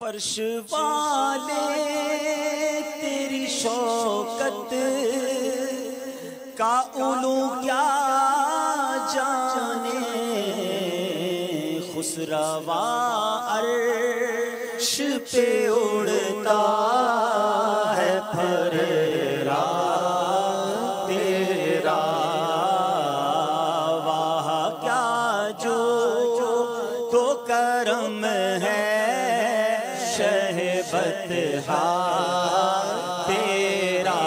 فرش والے تیری شوکت کا اولو کیا جانے؟ خسروا عرش پہ اڑتا شہبت تیرا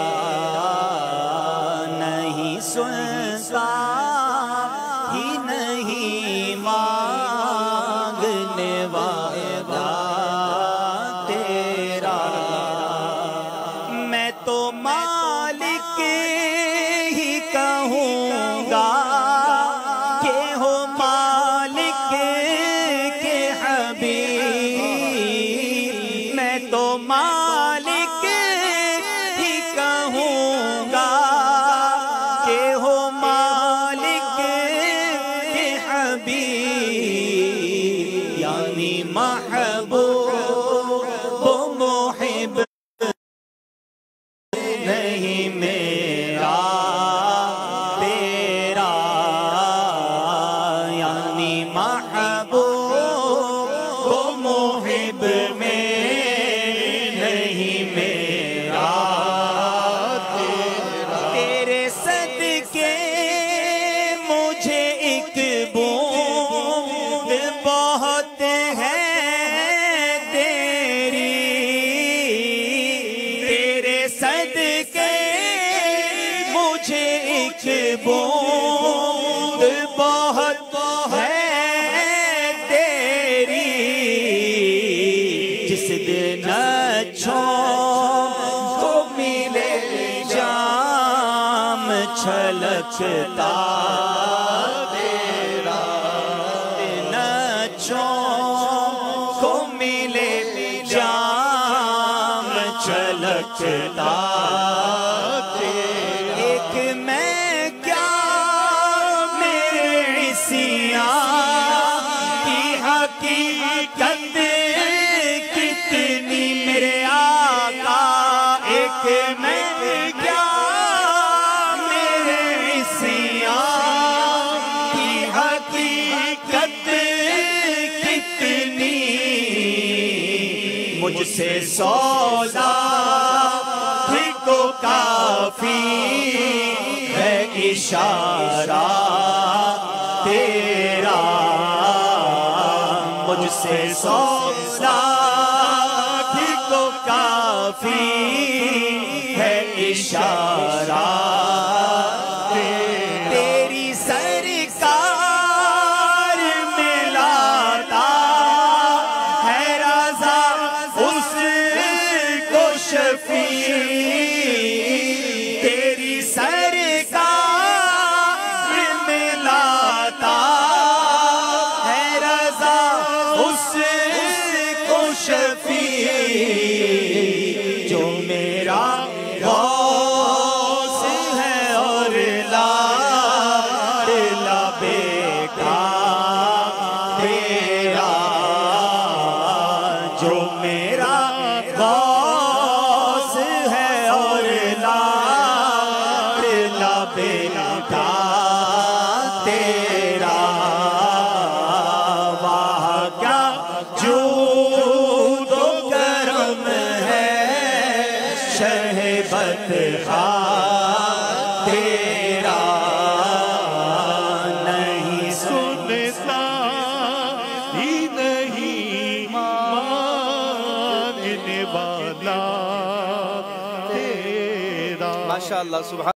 نہیں سنتا ہی نہیں مانگنے والا تیرا۔ میں تو مالک محبوب بوند بہت ہے تیری، جس دن اچھوں کو ملے جام چھلکتا تیرا۔ کو ملے جام چھلکتا۔ حقیقت کتنی میرے آقا، ایک میں کیا میرے سیاں کی حقیقت کتنی؟ مجھ سے سودا کو کافی ہے اشارہ تیرا۔ مجھ سے سودا کو کافی ہے اشارہ تیری سرکار میں ہے رضا اس کو شفیع تیرا ماننے والا تیرا ماشاء اللہ سبحان